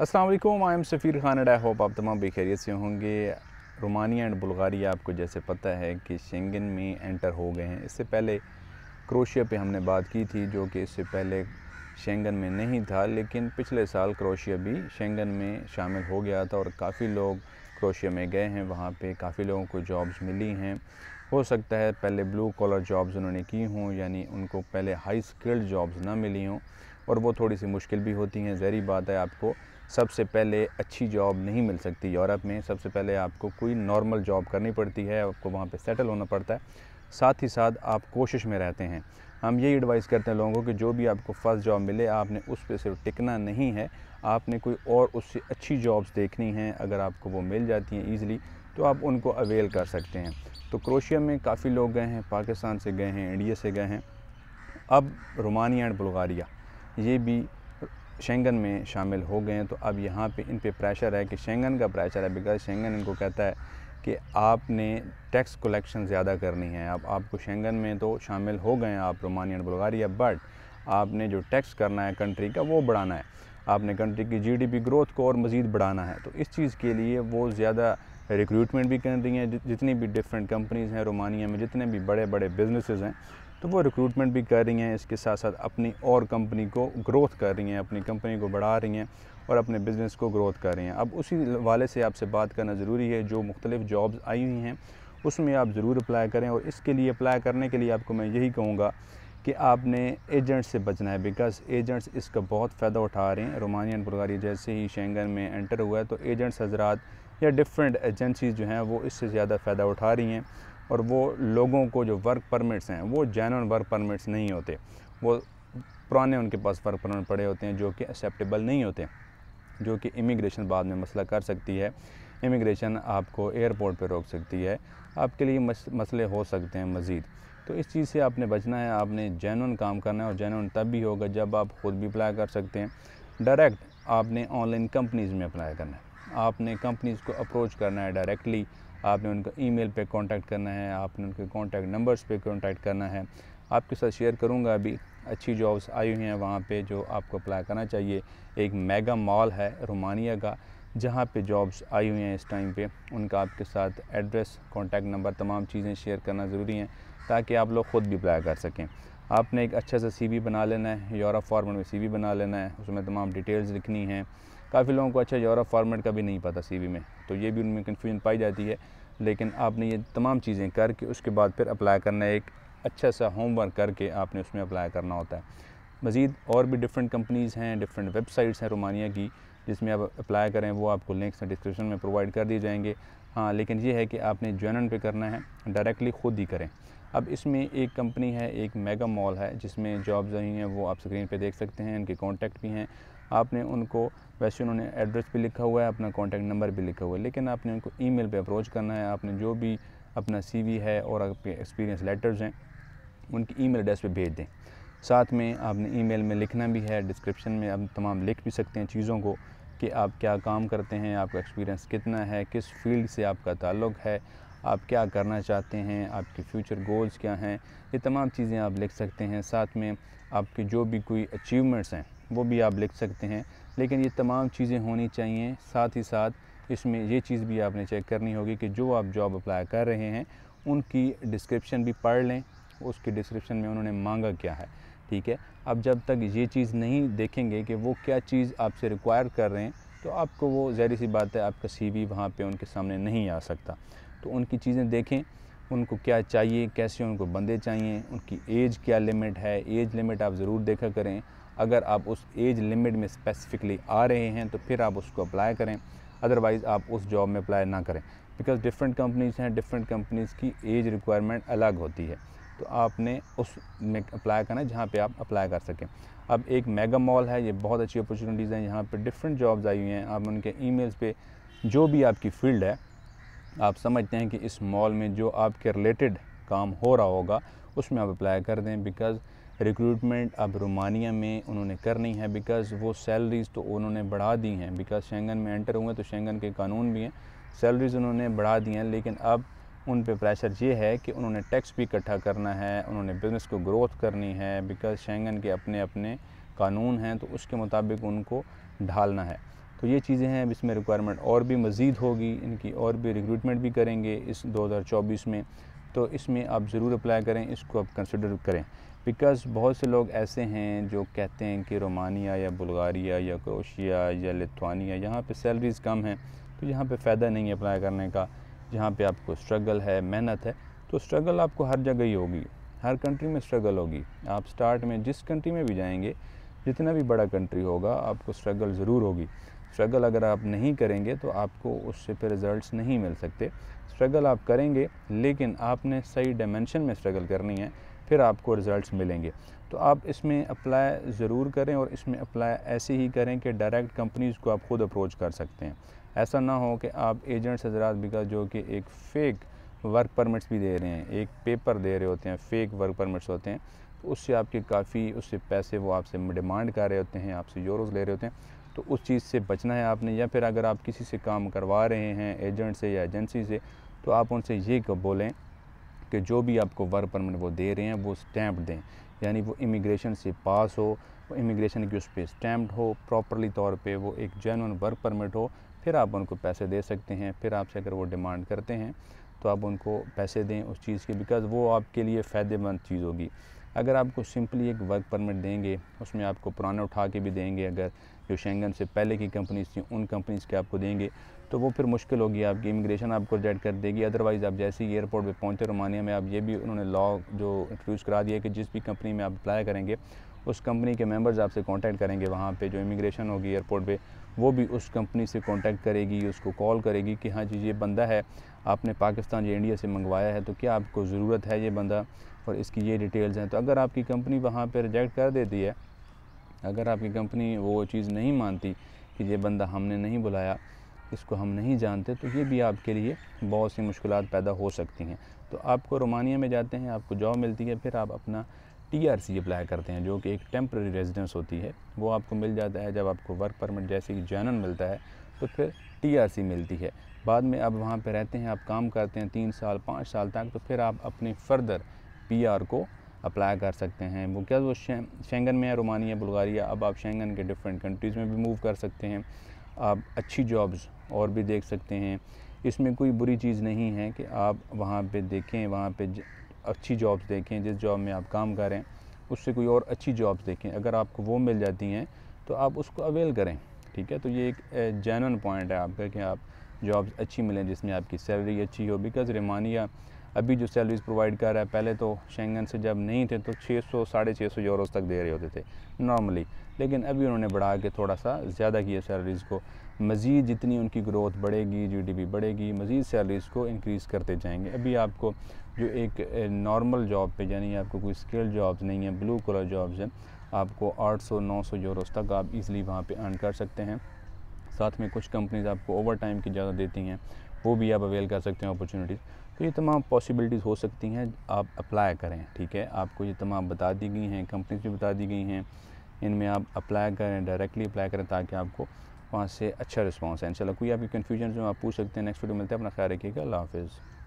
Aslam I am Safeer Khan and I hope आप तमाम बेखैरियत से होंगे। रोमानिया एंड बुल्गारिया आपको जैसे पता है कि शेंगन में एंटर हो गए हैं। इससे पहले क्रोशिया पे हमने बात की थी, जो कि इससे पहले शेंगन में नहीं था, लेकिन पिछले साल क्रोशिया भी शेंगन में शामिल हो गया था और काफ़ी लोग क्रोशिया में गए हैं। वहाँ पे काफ़ी लोगों को जॉब्स मिली हैं। हो सकता है पहले ब्लू कॉलर जॉब्स उन्होंने की हों, यानी उनको पहले हाई स्किल्ड जॉब्स ना मिली हों। और वो थोड़ी सी मुश्किल भी होती हैं, जहरी बात है आपको। सबसे पहले अच्छी जॉब नहीं मिल सकती यूरोप में। सबसे पहले आपको कोई नॉर्मल जॉब करनी पड़ती है, आपको वहाँ पे सेटल होना पड़ता है। साथ ही साथ आप कोशिश में रहते हैं। हम यही एडवाइस करते हैं लोगों को कि जो भी आपको फ़र्स्ट जॉब मिले, आपने उस पर सिर्फ़ टिकना नहीं है। आपने कोई और उससे अच्छी जॉब्स देखनी हैं, अगर आपको वो मिल जाती हैं ईज़िली तो आप उनको अवेल कर सकते हैं। तो क्रोशिया में काफ़ी लोग गए हैं, पाकिस्तान से गए हैं, इंडिया से गए हैं। अब रोमानिया एंड बुल्गारिया, ये भी शेंगन में शामिल हो गए हैं तो अब यहाँ पे इन पे प्रेशर है कि शेंगन का प्रेशर है बिकॉज़ शेंगन इनको कहता है कि आपने टैक्स कलेक्शन ज़्यादा करनी है। अब आपको शेंगन में तो शामिल हो गए हैं आप रोमानियन बुल्गारिया बट आपने जो टैक्स करना है कंट्री का, वो बढ़ाना है। आपने कंट्री की जीडीपी ग्रोथ को और मज़ीद बढ़ाना है। तो इस चीज़ के लिए वो ज़्यादा रिक्रूटमेंट भी कर रही हैं जितनी भी डिफरेंट कंपनीज़ हैं रोमानिया में, जितने भी बड़े बड़े बिजनेसेस हैं तो वो रिक्रूटमेंट भी कर रही हैं, इसके साथ साथ अपनी और कंपनी को ग्रोथ कर रही हैं, अपनी कंपनी को बढ़ा रही हैं और अपने बिज़नेस को ग्रोथ कर रही हैं। अब उसी वाले से आपसे बात करना ज़रूरी है, जो मुख्तलिफ़ जॉब्स आई हुई हैं, उसमें आप ज़रूर अप्लाई करें और इसके लिए अप्लाई करने के लिए आपको मैं यही कहूँगा कि आपने एजेंट से बचना है बिकॉज़ एजेंट्स इसका बहुत फ़ायदा उठा रहे हैं। रोमानियन बुल्गारी जैसे ही शेंगन में एंटर हुआ है तो एजेंट्स हजरात या डिफरेंट एजेंसीज जो हैं, वो इससे ज़्यादा फ़ायदा उठा रही हैं। और वो लोगों को जो वर्क परमिट्स हैं, वो जैन वर्क परमिट्स नहीं होते। वो पुराने उनके पास वर्क परमिट पड़े होते हैं, जो कि एक्सेप्टेबल नहीं होते, जो कि इमिग्रेशन बाद में मसला कर सकती है। इमिग्रेशन आपको एयरपोर्ट पर रोक सकती है। आपके लिए मसले हो सकते हैं मज़ीद। तो इस चीज़ से आपने बचना है, आपने जैन काम करना है और जैन तब भी होगा जब आप ख़ुद भी अप्लाई कर सकते हैं। डायरेक्ट आपने ऑनलाइन कंपनीज़ में अप्लाई करना है। आपने कंपनीज़ को अप्रोच करना है डायरेक्टली आपने उनको ईमेल पे कांटेक्ट करना है, आपने उनके कांटेक्ट नंबर्स पे कांटेक्ट करना है। आपके साथ शेयर करूँगा, अभी अच्छी जॉब्स आई हुई हैं वहाँ पे जो आपको अप्लाई करना चाहिए। एक मेगा मॉल है रोमानिया का, जहाँ पे जॉब्स आई हुई हैं इस टाइम पे। उनका आपके साथ एड्रेस कॉन्टैक्ट नंबर, तमाम चीज़ें शेयर करना ज़रूरी हैं ताकि आप लोग ख़ुद भी अप्लाई कर सकें। आपने एक अच्छा सा सी बना लेना है यूरोप फॉर्मेट में सी बना लेना है, उसमें तमाम डिटेल्स लिखनी है। काफ़ी लोगों को अच्छा यूरोप फॉर्मेट का भी नहीं पता सी में तो ये भी उनमें कन्फ्यूज़न पाई जाती है। लेकिन आपने ये तमाम चीज़ें करके उसके बाद फिर अप्लाई करना है एक अच्छा सा होमवर्क करके आपने उसमें अप्लाई करना होता है। मज़ीद और भी डिफरेंट कंपनीज़ हैं डिफरेंट वेबसाइट्स हैं रोमानिया की, जिसमें आप अप्लाई करें, वो आपको लिंक्स डिस्क्रिप्शन में प्रोवाइड कर दिए जाएँगे। हाँ लेकिन ये है कि आपने ज्वाइन पे करना है डायरेक्टली ख़ुद ही करें। अब इसमें एक कंपनी है, एक मेगा मॉल है, जिसमें जॉब्स आई हैं, वो आप स्क्रीन पे देख सकते हैं उनके कॉन्टैक्ट भी हैं। आपने उनको, वैसे उन्होंने एड्रेस भी लिखा हुआ है, अपना कॉन्टैक्ट नंबर भी लिखा हुआ है, लेकिन आपने उनको ईमेल पे अप्रोच करना है। आपने जो भी अपना सीवी है और आपके एक्सपीरियंस लेटर्स हैं, उनकी ईमेल एड्रेस पे भेज दें। साथ में आपने ईमेल में लिखना भी है डिस्क्रिप्शन में आप तमाम लिख भी सकते हैं चीज़ों को, कि आप क्या काम करते हैं, आपका एक्सपीरियंस कितना है, किस फ़ील्ड से आपका ताल्लुक़ है आप क्या करना चाहते हैं, आपके फ्यूचर गोल्स क्या हैं, ये तमाम चीज़ें आप लिख सकते हैं। साथ में आपके जो भी कोई अचीवमेंट्स हैं, वो भी आप लिख सकते हैं। लेकिन ये तमाम चीज़ें होनी चाहिए। साथ ही साथ इसमें ये चीज़ भी आपने चेक करनी होगी कि जो आप जॉब अप्लाई कर रहे हैं, उनकी डिस्क्रिप्शन भी पढ़ लें। उसकी डिस्क्रिप्शन में उन्होंने मांगा क्या है, ठीक है? अब जब तक ये चीज़ नहीं देखेंगे कि वो क्या चीज़ आपसे रिक्वायर कर रहे हैं तो आपको वो जहरी सी बात है, आपका सी वी वहाँ पर उनके सामने नहीं आ सकता। तो उनकी चीज़ें देखें, उनको क्या चाहिए, कैसे उनको बंदे चाहिए, उनकी एज क्या लिमिट है, एज लिमिट आप ज़रूर देखा करें। अगर आप उस एज लिमिट में स्पेसिफ़िकली आ रहे हैं तो फिर आप उसको अप्लाई करें अदरवाइज़ आप उस जॉब में अप्लाई ना करें। बिकॉज़ डिफरेंट कंपनीज़ हैं डिफरेंट कंपनीज़ की एज रिक्वायरमेंट अलग होती है। तो आपने उस में अप्लाई करना है जहाँ पे आप अप्लाई कर सकें। अब एक मेगा मॉल है, ये बहुत अच्छी अपॉर्चुनिटीज़ हैं। यहाँ पे डिफरेंट जॉब्स आई हुई हैं। आप उनके ईमेल्स पे जो भी आपकी फ़ील्ड है आप समझते हैं कि इस मॉल में जो आपके रिलेटेड काम हो रहा होगा, उसमें आप अप्लाई कर दें बिकॉज़ रिक्रूटमेंट अब रोमानिया में उन्होंने करनी है बिकॉज़ वो सैलरीज़ तो उन्होंने बढ़ा दी हैं। बिकॉज़ शेंगन में एंटर हुए तो शेंगन के कानून भी हैं। सैलरीज़ उन्होंने बढ़ा दी हैं, लेकिन अब उन पे प्रेशर ये है कि उन्होंने टैक्स भी इकट्ठा करना है, उन्होंने बिज़नेस को ग्रोथ करनी है बिकॉज़ शेंगन के अपने अपने कानून हैं तो उसके मुताबिक उनको ढालना है। तो ये चीज़ें हैं, अब इसमें रिक्वायरमेंट और भी मज़ीद होगी, इनकी और भी रिक्रूटमेंट भी करेंगे इस 2024 में। तो इसमें आप ज़रूर अप्लाई करें, इसको आप कंसिडर करें। बिकॉज़ बहुत से लोग ऐसे हैं जो कहते हैं कि रोमानिया या बुल्गारिया या क्रोशिया या लिथुआनिया, यहाँ पर सैलरीज़ कम हैं तो यहाँ पर फ़ायदा नहीं है अप्लाई करने का। जहाँ पर आपको स्ट्रगल है, मेहनत है तो स्ट्रगल आपको हर जगह ही होगी, हर कंट्री में स्ट्रगल होगी। आप स्टार्ट में जिस कंट्री में भी जाएँगे, जितना भी बड़ा कंट्री होगा, आपको स्ट्रगल ज़रूर होगी। स्ट्रगल अगर आप नहीं करेंगे तो आपको उससे फिर रिज़ल्ट नहीं मिल सकते। स्ट्रगल आप करेंगे, लेकिन आपने सही डायमेंशन में स्ट्रगल करनी है, फिर आपको रिज़ल्ट मिलेंगे। तो आप इसमें अप्लाई ज़रूर करें और इसमें अप्लाई ऐसे ही करें कि डायरेक्ट कंपनीज़ को आप ख़ुद अप्रोच कर सकते हैं। ऐसा ना हो कि आप एजेंट्स हजरात बिका जो कि एक फ़ेक वर्क परमिट्स भी दे रहे हैं, एक पेपर दे रहे होते हैं फ़ेक वर्क परमिट्स होते हैं तो उससे आपके काफ़ी, उससे पैसे वो आपसे डिमांड कर रहे होते हैं, आपसे यूरोज़ ले रहे होते हैं। तो उस चीज़ से बचना है आपने, या फिर अगर आप किसी से काम करवा रहे हैं, एजेंट से या एजेंसी से तो आप उनसे ये बोलें कि जो भी आपको वर्क परमिट वो दे रहे हैं, वो स्टैंप दें। यानी वो इमिग्रेशन से पास हो, वो इमिग्रेशन की उस पर स्टैम्प्ड हो, प्रॉपरली तौर पे वो एक जेनुअन वर्क परमिट हो, फिर आप उनको पैसे दे सकते हैं। फिर आपसे अगर वो डिमांड करते हैं तो आप उनको पैसे दें उस चीज़ के, बिकॉज़ वो आपके लिए फ़ायदेमंद चीज़ होगी। अगर आपको सिंपली एक वर्क परमिट देंगे, उसमें आपको पुराना उठा के भी देंगे, अगर जो शेंगन से पहले की कंपनीज़ थी, उन कंपनीज़ के आपको देंगे तो वो फिर मुश्किल होगी आपकी। इमिग्रेशन आपको रिजेक्ट कर देगी। अदरवाइज़ आप जैसे ही एयरपोर्ट पे पहुँचे रोमानिया में, आप ये भी उन्होंने लॉ जो इंट्रोड्यूस करा दिया कि जिस भी कंपनी में आप अप्लाई करेंगे, उस कंपनी के मेंबर्स आपसे कांटेक्ट करेंगे। वहाँ पे जो इमिग्रेशन होगी एयरपोर्ट पे, वो भी उस कंपनी से कांटेक्ट करेगी, उसको कॉल करेगी कि हाँ जी, ये बंदा है, आपने पाकिस्तान या इंडिया से मंगवाया है तो क्या आपको ज़रूरत है ये बंदा? और इसकी ये डिटेल्स हैं तो अगर आपकी कंपनी वहाँ पर रिजेक्ट कर देती है, अगर आपकी कंपनी वो चीज़ नहीं मानती कि ये बंदा हमने नहीं बुलाया, इसको हम नहीं जानते तो ये भी आपके लिए बहुत सी मुश्किल पैदा हो सकती हैं। तो आपको रोमानिया में जाते हैं, आपको जॉब मिलती है, फिर आप अपना टी आर सी अप्लाई करते हैं, जो कि एक टेम्प्रेरी रेजिडेंस होती है। वो आपको मिल जाता है, जब आपको वर्क परमिट जैसे कि जैनन मिलता है तो फिर टी आर सी मिलती है। बाद में आप वहाँ पर रहते हैं, आप काम करते हैं तीन साल, पाँच साल तक तो फिर आप अपनी फ़र्दर पी आर को अप्लाई कर सकते हैं। वो क्या वो शेंगन में है रोमानिया बुल्गारिया अब आप शेंगन के डिफरेंट कंट्रीज़ में भी मूव कर सकते हैं। आप अच्छी जॉब्स और भी देख सकते हैं। इसमें कोई बुरी चीज़ नहीं है कि आप वहाँ पे देखें, वहाँ पे अच्छी जॉब्स देखें, जिस जॉब में आप काम करें, उससे कोई और अच्छी जॉब्स देखें। अगर आपको वो मिल जाती हैं तो आप उसको अवेल करें, ठीक है? तो ये एक जेनवन पॉइंट है आपका कि आप जॉब्स अच्छी मिलें, जिसमें आपकी सैलरी अच्छी हो। बिकॉज़ रेमानिया अभी जो सैलरीज प्रोवाइड कर रहा है, पहले तो शेंगन से जब नहीं थे तो 600 साढ़े छः सौ यूरोज़ तक दे रहे होते थे नॉर्मली लेकिन अभी उन्होंने बढ़ा के थोड़ा सा ज़्यादा किया सैलरीज़ को। मज़ीद जितनी उनकी ग्रोथ बढ़ेगी जीडीपी बढ़ेगी, मज़ीद सैलरीज़ को इंक्रीज़ करते जाएँगे। अभी आपको जो एक नॉर्मल जॉब पे, यानी आपको कोई स्किल जॉब्स नहीं है ब्लू कलर जॉब्स हैं, आपको 800 900 यूरोज़ तक आप इजीली वहाँ पे अर्न कर सकते हैं। साथ में कुछ कंपनीज़ आपको ओवर टाइम की ज़्यादा देती हैं। वो भी आप अवेल कर सकते हैं अपॉर्चुनिटीज़ तो ये तमाम पॉसिबिलिटीज़ हो सकती हैं, आप अप्लाई करें, ठीक है? आपको ये तमाम बता दी गई हैं कंपनीज़ भी बता दी गई हैं। इनमें आप अप्लाई करें डायरेक्टली अप्लाई करें ताकि आपको वहाँ से अच्छा रिस्पॉन्स है इंशाल्लाह कोई आपकी कन्फ्यूज़न जो आप पूछ सकते हैं। नेक्स्ट वीडियो मिलते हैं। अपना ख्याल रखिएगा। अल्लाह हाफिज़।